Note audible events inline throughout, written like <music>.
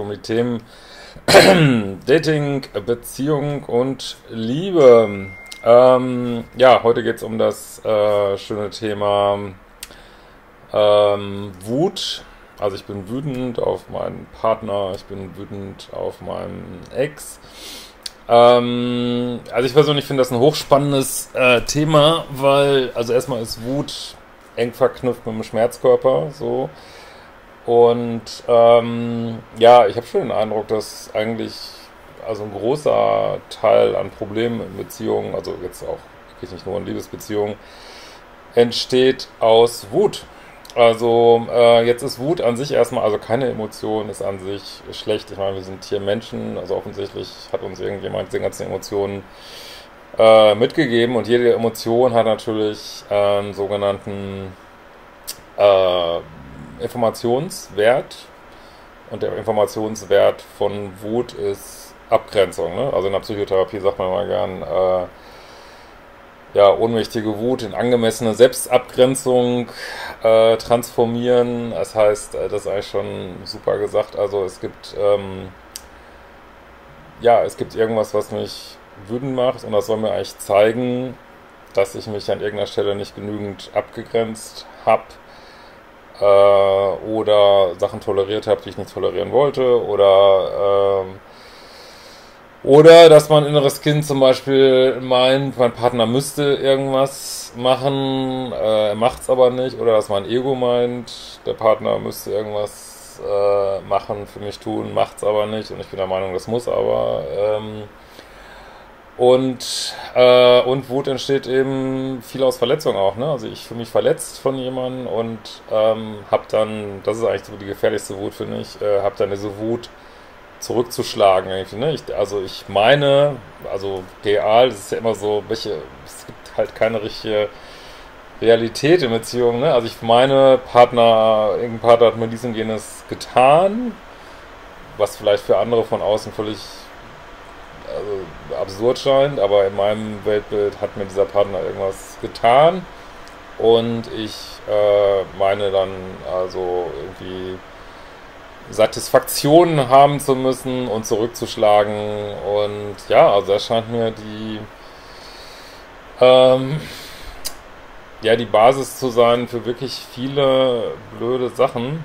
um die Themen <clears throat> Dating, Beziehung und Liebe. Ähm, ja, heute geht es um das äh, schöne Thema ähm, Wut. Also ich bin wütend auf meinen Partner, ich bin wütend auf meinen Ex. Ähm, also ich persönlich finde das ein hochspannendes äh, Thema, weil, also erstmal ist Wut eng verknüpft mit dem Schmerzkörper, so. Und ähm, ja, ich habe schon den Eindruck, dass eigentlich also ein großer Teil an Problemen in Beziehungen, also jetzt auch wirklich nicht nur in Liebesbeziehungen, entsteht aus Wut. Also äh, jetzt ist Wut an sich erstmal, also keine Emotion ist an sich schlecht. Ich meine, wir sind hier Menschen, also offensichtlich hat uns irgendjemand diese ganzen Emotionen äh, mitgegeben und jede Emotion hat natürlich einen sogenannten äh, Informationswert und der Informationswert von Wut ist Abgrenzung. Ne? Also in der Psychotherapie sagt man immer gern, äh, ja, ohnmächtige Wut in angemessene Selbstabgrenzung äh, transformieren. Das heißt, äh, das ist eigentlich schon super gesagt. Also es gibt, ähm, ja, es gibt irgendwas, was mich wütend macht und das soll mir eigentlich zeigen, dass ich mich an irgendeiner Stelle nicht genügend abgegrenzt habe äh, oder Sachen toleriert habe, die ich nicht tolerieren wollte oder ähm, oder dass mein inneres Kind zum Beispiel meint, mein Partner müsste irgendwas machen, äh, er macht es aber nicht. Oder dass mein Ego meint, der Partner müsste irgendwas äh, machen, für mich tun, macht es aber nicht. Und ich bin der Meinung, das muss aber. Ähm, und, äh, und Wut entsteht eben viel aus Verletzung auch. Ne? Also ich fühle mich verletzt von jemandem und ähm, habe dann, das ist eigentlich so die gefährlichste Wut, finde ich, äh, habe dann diese Wut zurückzuschlagen. Ne? Ich, also ich meine, also real, das ist ja immer so, welche, es gibt halt keine richtige Realität in Beziehungen. Ne? Also ich meine, Partner, irgendein Partner hat mir dies und jenes getan, was vielleicht für andere von außen völlig also, absurd scheint, aber in meinem Weltbild hat mir dieser Partner irgendwas getan und ich äh, meine dann also irgendwie Satisfaktionen haben zu müssen und zurückzuschlagen. Und ja, also das scheint mir die, ähm, ja, die Basis zu sein für wirklich viele blöde Sachen.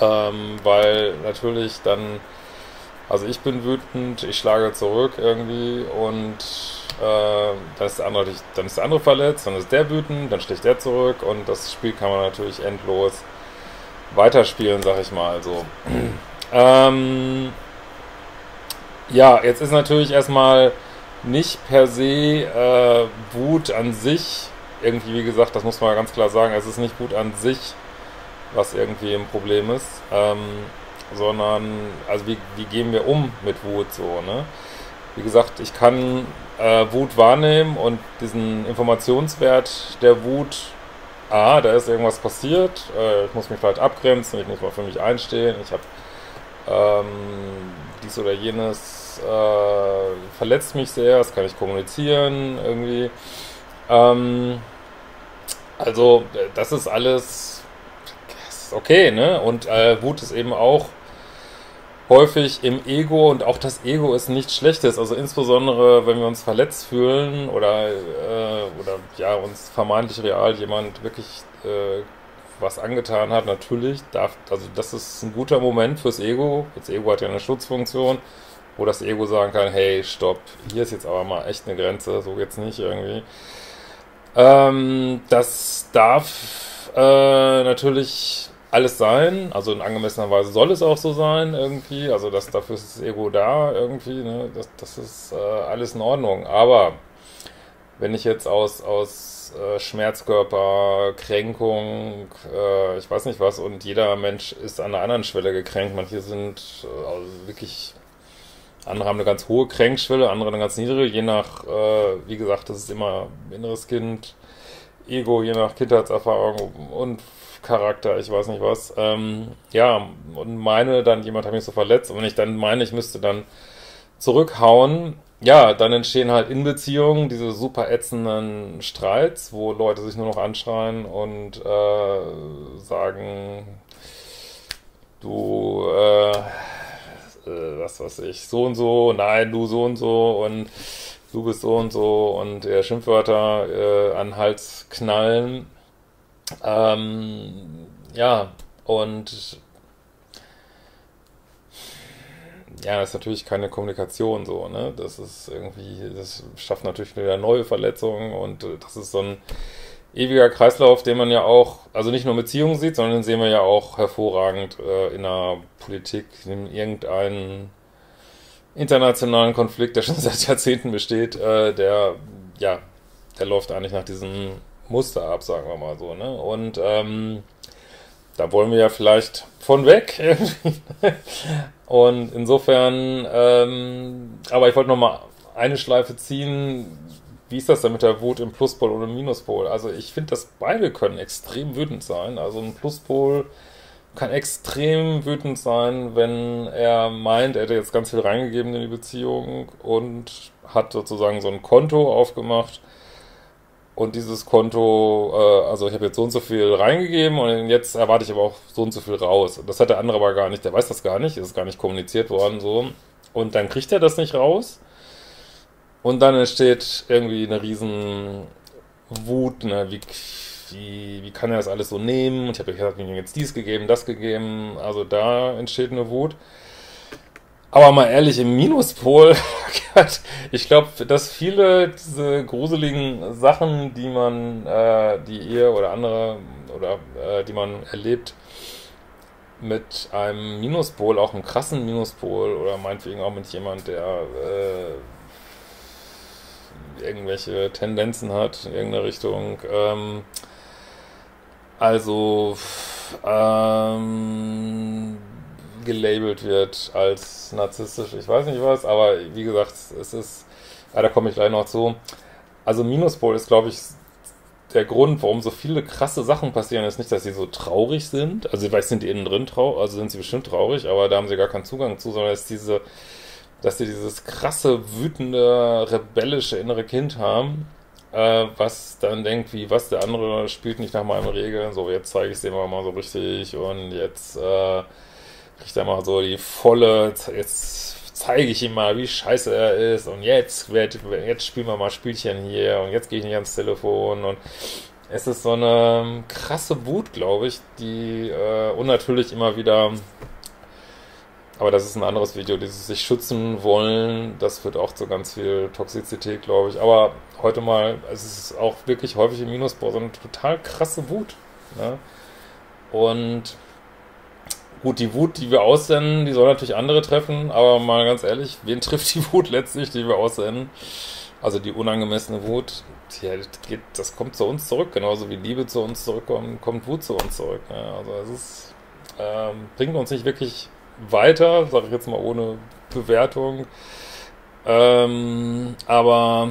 Ähm, weil natürlich dann, also ich bin wütend, ich schlage zurück irgendwie und äh, dann, ist der andere, dann ist der andere verletzt, dann ist der wütend, dann sticht der zurück und das Spiel kann man natürlich endlos weiterspielen, sag ich mal so. <clears throat> Ähm, ja, jetzt ist natürlich erstmal nicht per se äh, Wut an sich, irgendwie, wie gesagt, das muss man ganz klar sagen, es ist nicht Wut an sich, was irgendwie ein Problem ist, ähm, sondern, also wie, wie gehen wir um mit Wut so, ne? Wie gesagt, ich kann äh, Wut wahrnehmen und diesen Informationswert der Wut ah, da ist irgendwas passiert, äh, ich muss mich vielleicht abgrenzen, ich muss mal für mich einstehen, ich habe ähm, dies oder jenes äh, verletzt mich sehr, das kann ich kommunizieren irgendwie. Ähm, also das ist alles okay, ne? Und äh, Wut ist eben auch häufig im Ego und auch das Ego ist nichts Schlechtes. Also insbesondere, wenn wir uns verletzt fühlen oder, äh, oder ja, uns vermeintlich real jemand wirklich äh, was angetan hat, natürlich darf, also das ist ein guter Moment fürs Ego. Das Ego hat ja eine Schutzfunktion, wo das Ego sagen kann, hey, stopp, hier ist jetzt aber mal echt eine Grenze, so geht's nicht irgendwie. Ähm, das darf äh, natürlich alles sein, also in angemessener Weise soll es auch so sein irgendwie, also das, dafür ist das Ego da irgendwie, ne? das, das ist äh, alles in Ordnung, aber wenn ich jetzt aus, aus äh, Schmerzkörper, Kränkung, äh, ich weiß nicht was, und jeder Mensch ist an einer anderen Schwelle gekränkt, manche sind äh, also wirklich, andere haben eine ganz hohe Kränkschwelle, andere eine ganz niedrige, je nach, äh, wie gesagt, das ist immer inneres Kind, Ego, je nach Kindheitserfahrung und Charakter, ich weiß nicht was. Ähm, ja, und meine dann, jemand hat mich so verletzt, und wenn ich dann meine, ich müsste dann zurückhauen, ja, dann entstehen halt in Beziehungen diese super ätzenden Streits, wo Leute sich nur noch anschreien und äh, sagen, du, äh, äh, was weiß ich, so und so, nein, du so und so und du bist so und so und äh, Schimpfwörter äh, an Hals knallen. Ähm, ja, und ja, das ist natürlich keine Kommunikation so, ne? Das ist irgendwie, das schafft natürlich wieder neue Verletzungen und das ist so ein ewiger Kreislauf, den man ja auch, also nicht nur Beziehungen sieht, sondern den sehen wir ja auch hervorragend äh, in der Politik, in irgendeinen internationalen Konflikt, der schon <laughs> seit Jahrzehnten besteht, äh, der, ja, der läuft eigentlich nach diesem Muster ab, sagen wir mal so, ne? Und ähm, da wollen wir ja vielleicht von weg. <laughs> Und insofern, ähm, aber ich wollte noch mal eine Schleife ziehen. Wie ist das denn mit der Wut im Pluspol oder im Minuspol? Also ich finde, dass beide können extrem wütend sein. Also ein Pluspol kann extrem wütend sein, wenn er meint, er hätte jetzt ganz viel reingegeben in die Beziehung und hat sozusagen so ein Konto aufgemacht, und dieses Konto, äh, also ich habe jetzt so und so viel reingegeben und jetzt erwarte ich aber auch so und so viel raus. Das hat der andere aber gar nicht, der weiß das gar nicht, ist gar nicht kommuniziert worden so. Und dann kriegt er das nicht raus. Und dann entsteht irgendwie eine riesen Wut, ne, wie, wie, wie kann er das alles so nehmen? Und ich habe ihm jetzt dies gegeben, das gegeben. Also da entsteht eine Wut. Aber mal ehrlich, im Minuspol, <laughs> ich glaube, dass viele diese gruseligen Sachen, die man, äh, die ihr oder andere oder äh, die man erlebt, mit einem Minuspol, auch einem krassen Minuspol oder meinetwegen auch mit jemand, der äh, irgendwelche Tendenzen hat in irgendeine Richtung. Ähm, also ähm, gelabelt wird als narzisstisch, ich weiß nicht was, aber wie gesagt, es ist, ja, da komme ich gleich noch zu. Also Minuspol ist, glaube ich, der Grund, warum so viele krasse Sachen passieren, ist nicht, dass sie so traurig sind. Also vielleicht sind die innen drin traurig, also sind sie bestimmt traurig, aber da haben sie gar keinen Zugang zu, sondern ist diese, dass sie dieses krasse, wütende, rebellische innere Kind haben, äh, was dann denkt, wie, was, der andere spielt nicht nach meinen Regeln, so, jetzt zeige ich es dem mal so richtig und jetzt, äh, kriegt er mal so die volle, jetzt zeige ich ihm mal, wie scheiße er ist und jetzt, jetzt spielen wir mal Spielchen hier und jetzt gehe ich nicht ans Telefon und es ist so eine krasse Wut, glaube ich, die äh, unnatürlich immer wieder, aber das ist ein anderes Video, dieses sich schützen wollen, das führt auch zu ganz viel Toxizität, glaube ich, aber heute mal, es ist auch wirklich häufig im Minusbau so eine total krasse Wut, ne? und Gut, die Wut, die wir aussenden, die soll natürlich andere treffen, aber mal ganz ehrlich, wen <laughs> trifft die Wut letztlich, die wir aussenden? Also die unangemessene Wut, ja, das, kommt zu uns zurück, genauso wie Liebe zu uns zurückkommt, kommt Wut zu uns zurück. Ja, also es ist, ähm, bringt uns nicht wirklich weiter, sage ich jetzt mal ohne Bewertung. Ähm, aber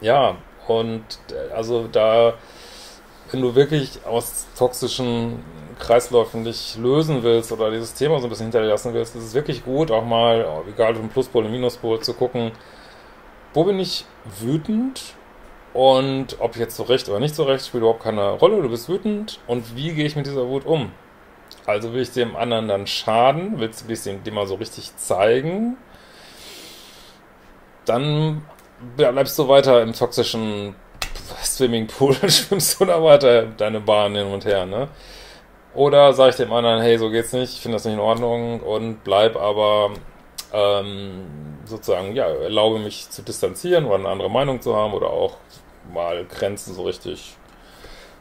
ja, und äh, also da, wenn du wirklich aus toxischen Kreisläufen dich lösen willst oder dieses Thema so ein bisschen hinter dir lassen willst, ist es wirklich gut, auch mal, egal ob im Pluspol, im Minuspol, zu gucken, wo bin ich wütend und ob jetzt so recht oder nicht so recht, spielt überhaupt keine Rolle, du bist wütend und wie gehe ich mit dieser Wut um? Also will ich dem anderen dann schaden, will ich es dem mal so richtig zeigen, dann bleibst du weiter im toxischen Swimmingpool und <laughs> schwimmst du da weiter deine Bahn hin und her, ne? Oder sage ich dem anderen, hey, so geht's nicht, ich finde das nicht in Ordnung und bleib aber ähm, sozusagen, ja, erlaube mich zu distanzieren oder eine andere Meinung zu haben oder auch mal Grenzen so richtig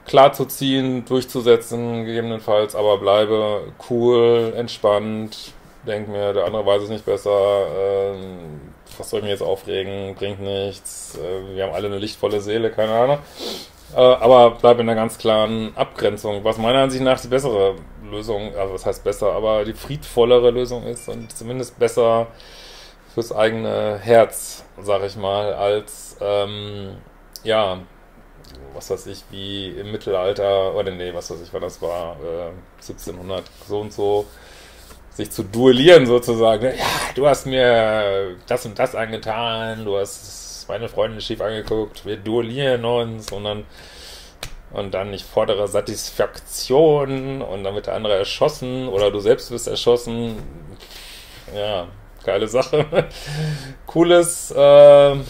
klar zu ziehen, durchzusetzen, gegebenenfalls, aber bleibe cool, entspannt, denk mir, der andere weiß es nicht besser, ähm, was soll ich mich jetzt aufregen, bringt nichts, äh, wir haben alle eine lichtvolle Seele, keine Ahnung. Äh, aber bleib in einer ganz klaren Abgrenzung, was meiner Ansicht nach die bessere Lösung, also was heißt besser, aber die friedvollere Lösung ist und zumindest besser fürs eigene Herz, sag ich mal, als, ähm, ja, was weiß ich, wie im Mittelalter, oder nee, was weiß ich, wann das war, äh, 1700, so und so, sich zu duellieren sozusagen. Ja, du hast mir das und das angetan, du hast meine Freundin schief angeguckt, wir duellieren uns und dann und dann ich fordere Satisfaktion und dann wird der andere erschossen oder du selbst wirst erschossen. Ja, geile Sache. <laughs> Cooles, äh, wenn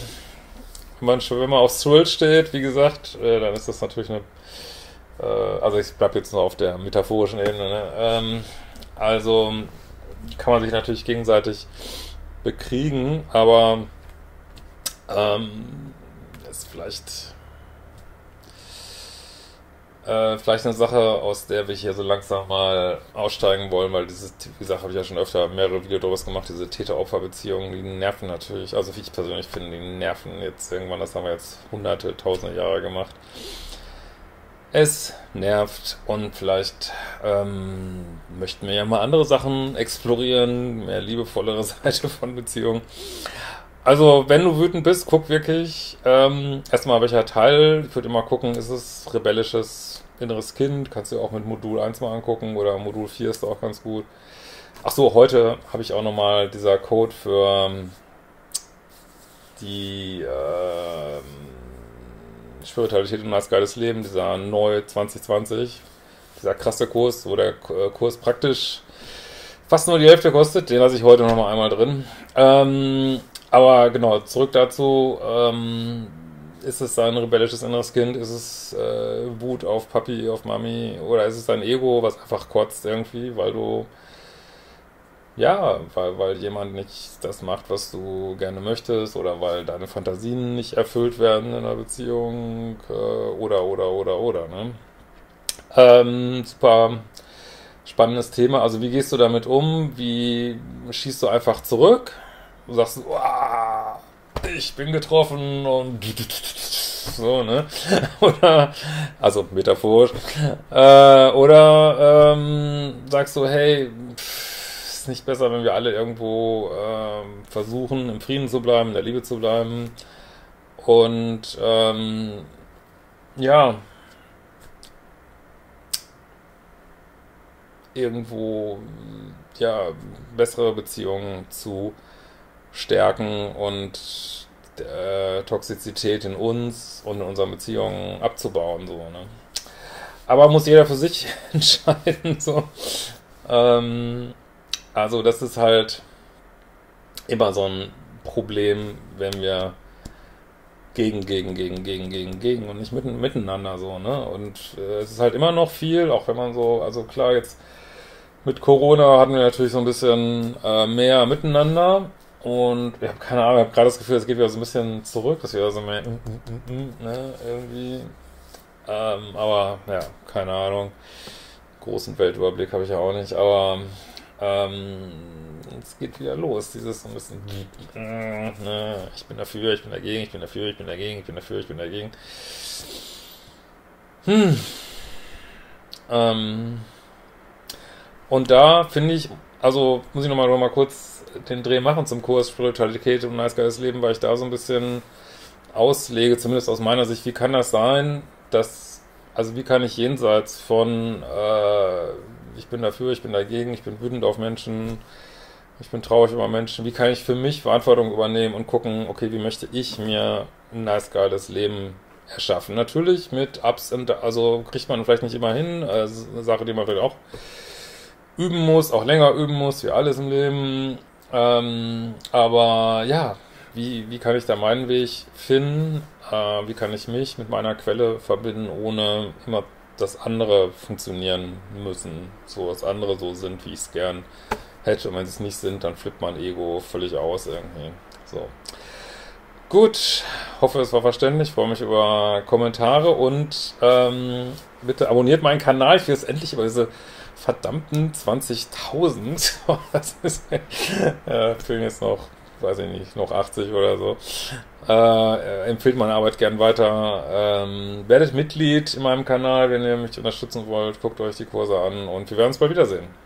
man, wenn man auf Thrill steht, wie gesagt, äh, dann ist das natürlich eine, äh, also ich bleib jetzt nur auf der metaphorischen Ebene, ne? ähm, also kann man sich natürlich gegenseitig bekriegen, aber ähm, ist vielleicht äh, vielleicht eine Sache, aus der wir hier so langsam mal aussteigen wollen, weil dieses, wie gesagt, habe ich ja schon öfter mehrere Videos darüber gemacht, diese Täter-Opfer-Beziehungen, die nerven natürlich, also wie ich persönlich finde, die nerven jetzt irgendwann, das haben wir jetzt hunderte, tausende Jahre gemacht. Es nervt und vielleicht ähm, möchten wir ja mal andere Sachen explorieren, mehr liebevollere <laughs> Seite von Beziehungen. Also, wenn du wütend bist, guck wirklich ähm, erstmal welcher Teil. Ich würde immer gucken, ist es rebellisches inneres Kind? Kannst du auch mit Modul 1 mal angucken oder Modul 4 ist auch ganz gut. Ach so, heute habe ich auch nochmal dieser Code für ähm, die äh, Spiritualität und das geiles Leben, dieser neu 2020, dieser krasse Kurs, wo der äh, Kurs praktisch fast nur die Hälfte kostet. Den lasse ich heute nochmal einmal drin. Ähm, aber genau, zurück dazu. Ähm, ist es dein rebellisches inneres Kind? Ist es äh, Wut auf Papi, auf Mami? Oder ist es dein Ego, was einfach kotzt irgendwie, weil du. Ja, weil, weil jemand nicht das macht, was du gerne möchtest, oder weil deine Fantasien nicht erfüllt werden in einer Beziehung, äh, oder, oder, oder, oder, ne? Ähm, super spannendes Thema. Also, wie gehst du damit um? Wie schießt du einfach zurück? Du sagst, wow, ich bin getroffen und <laughs> so, ne? <laughs> Oder, also metaphorisch. Äh, oder ähm, sagst du, hey, pff, ist nicht besser, wenn wir alle irgendwo ähm, versuchen, im Frieden zu bleiben, in der Liebe zu bleiben. Und ähm, ja, irgendwo ja bessere Beziehungen zu stärken und äh, Toxizität in uns und in unseren Beziehungen abzubauen. So, ne? Aber muss jeder für sich <laughs> entscheiden. So. Ähm, also das ist halt immer so ein Problem, wenn wir gegen, gegen, gegen, gegen, gegen, gegen und nicht mitten, miteinander so, ne? Und äh, es ist halt immer noch viel, auch wenn man so, also klar, jetzt mit Corona hatten wir natürlich so ein bisschen äh, mehr miteinander, und ich habe keine Ahnung, ich habe gerade das Gefühl, es geht wieder so ein bisschen zurück, dass wieder so mehr, mm, mm, mm, ne, irgendwie. Ähm, aber ja, keine Ahnung. Großen Weltüberblick habe ich ja auch nicht, aber ähm, es geht wieder los, dieses so ein bisschen, ne, ich bin dafür, ich bin dagegen, ich bin dafür, ich bin dagegen, ich bin dafür, ich bin dagegen. Hm. Ähm, und da finde ich, also muss ich nochmal noch mal kurz den Dreh machen zum Kurs Spiritualität und nice geiles Leben, weil ich da so ein bisschen auslege, zumindest aus meiner Sicht, wie kann das sein, dass, also wie kann ich jenseits von, äh, ich bin dafür, ich bin dagegen, ich bin wütend auf Menschen, ich bin traurig über Menschen, wie kann ich für mich Verantwortung übernehmen und gucken, okay, wie möchte ich mir ein nice geiles Leben erschaffen? Natürlich mit Ups und, also kriegt man vielleicht nicht immer hin, also eine Sache, die man vielleicht auch üben muss, auch länger üben muss, wie alles im Leben. Ähm, aber ja, wie, wie kann ich da meinen Weg finden? Äh, wie kann ich mich mit meiner Quelle verbinden, ohne immer das andere funktionieren müssen? So, dass andere so sind, wie ich es gern hätte. Und wenn sie es nicht sind, dann flippt mein Ego völlig aus irgendwie. So. Gut, hoffe es war verständlich. Freue mich über Kommentare und ähm, bitte abonniert meinen Kanal. Ich will es endlich über diese verdammten 20.000. das <laughs> ist, äh, fehlen jetzt noch, weiß ich nicht, noch 80 oder so. Äh, empfiehlt meine Arbeit gern weiter. Ähm, werdet Mitglied in meinem Kanal, wenn ihr mich unterstützen wollt. Guckt euch die Kurse an und wir werden uns bald wiedersehen.